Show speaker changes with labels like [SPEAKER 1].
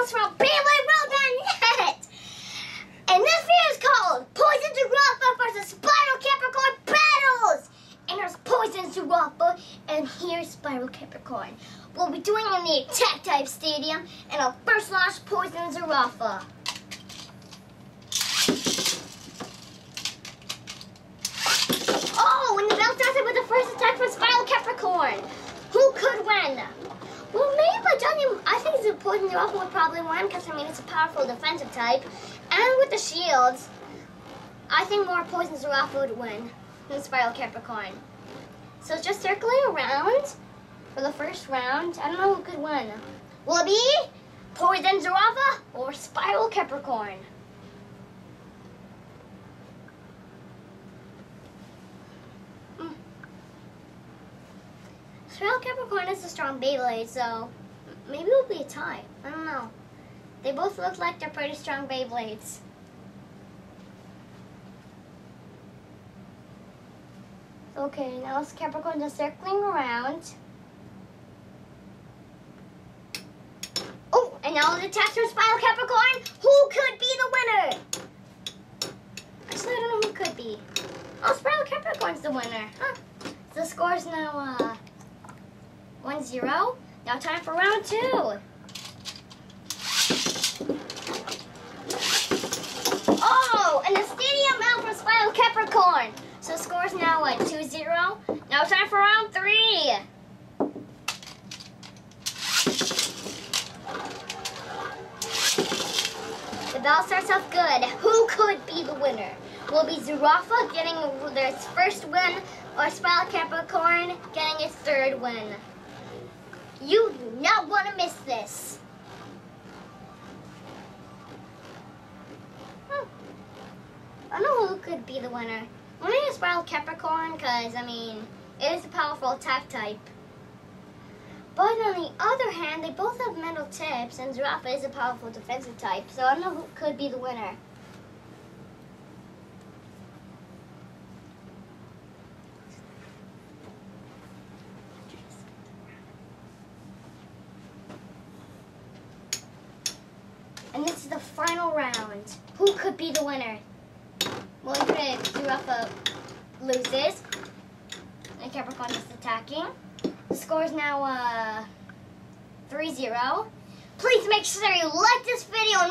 [SPEAKER 1] channels from Beyblade And this video is called Poison Zurafa versus Spiral Capricorn Battles! And there's Poison Zurafa and here's Spiral Capricorn. We'll be doing in the Attack Type Stadium and I'll first launch Poison Zurafa. Oh, and the bell started with the first attack from Spiral Capricorn. Who could win? Well, maybe by Johnny, Think the would probably win because, I mean, it's a powerful defensive type. And with the shields, I think more Poison Zurafa would win than Spiral Capricorn. So just circling around for the first round. I don't know who could win. Will it be Poison Zurafa uh, or Spiral Capricorn? Hmm. Spiral Capricorn is a strong Beyblade, so maybe it'll be a tie. I don't know. They both look like they're pretty strong Beyblades. Okay, now it's Capricorn just circling around. Oh, and now the from Spiral Capricorn. Who could be the winner? Actually, I don't know who could be. Oh, Spiral Capricorn's the winner. Huh. The score's now, uh, one zero. Now time for round two. Oh, and the stadium for Spiral Capricorn. So score's now what, 2-0? Now time for round three. The bell starts off good. Who could be the winner? Will be Zurafa getting their first win or Spiral Capricorn getting its third win? You do not want to miss this. Hmm. I don't know who could be the winner. I'm going to Spiral Capricorn because, I mean, it is a powerful attack type. But on the other hand, they both have metal tips, and Zurafa is a powerful defensive type, so I don't know who could be the winner. The final round. Who could be the winner? Well, if Zurafa loses, and Capricorn is attacking. The score is now uh, 3-0. Please make sure you like this video